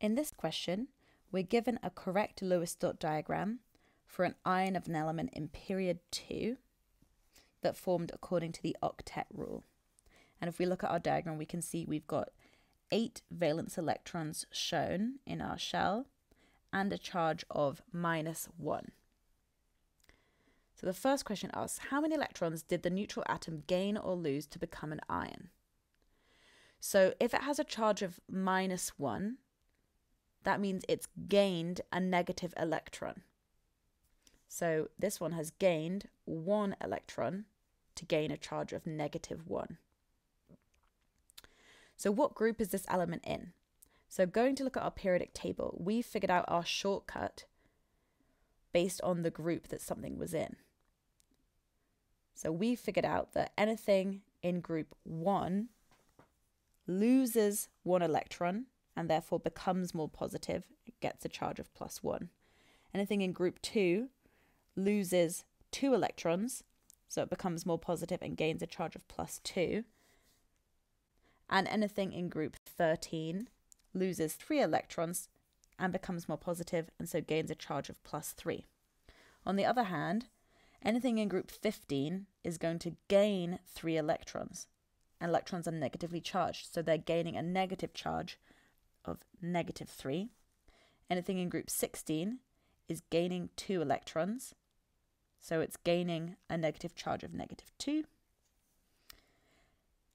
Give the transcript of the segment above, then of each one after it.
In this question, we're given a correct Lewis dot diagram for an ion of an element in period 2 that formed according to the octet rule. And if we look at our diagram, we can see we've got eight valence electrons shown in our shell and a charge of minus 1. So the first question asks, how many electrons did the neutral atom gain or lose to become an ion? So if it has a charge of minus 1, that means it's gained a negative electron. So this one has gained one electron to gain a charge of negative 1. So what group is this element in? So going to look at our periodic table, we figured out our shortcut based on the group that something was in. So we figured out that anything in group 1 loses one electron and therefore becomes more positive, it gets a charge of plus 1. Anything in group 2 loses two electrons, so it becomes more positive and gains a charge of plus 2. And anything in group 13 loses three electrons and becomes more positive and so gains a charge of plus 3. On the other hand, anything in group 15 is going to gain three electrons. Electrons are negatively charged, so they're gaining a negative charge of negative 3. Anything in group 16 is gaining two electrons, so it's gaining a negative charge of negative 2.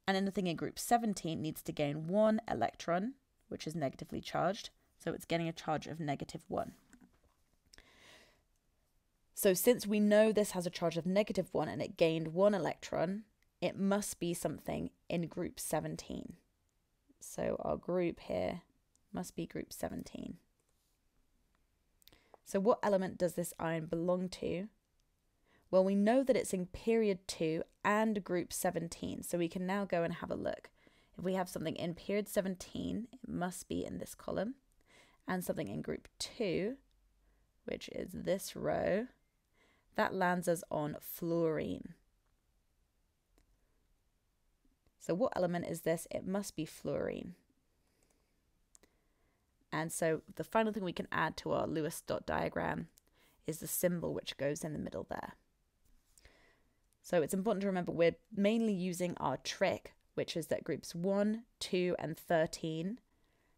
And anything in group 17 needs to gain one electron, which is negatively charged, so it's getting a charge of negative 1. So since we know this has a charge of negative 1 and it gained one electron, it must be something in group 17. So our group here must be group 17. So what element does this ion belong to? Well, we know that it's in period 2 and group 17, so we can now go and have a look. If we have something in period 17, it must be in this column, and something in group 2, which is this row, that lands us on fluorine. So what element is this? It must be fluorine. And so the final thing we can add to our Lewis dot diagram is the symbol which goes in the middle there. So it's important to remember we're mainly using our trick, which is that groups 1, 2, and 13,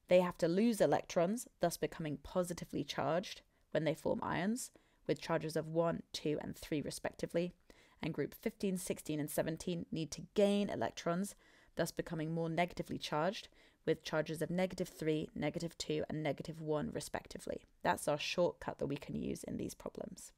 they have to lose electrons, thus becoming positively charged when they form ions, with charges of 1, 2, and 3 respectively. And group 15, 16, and 17 need to gain electrons, thus becoming more negatively charged, with charges of negative 3, negative 2, and negative 1 respectively. That's our shortcut that we can use in these problems.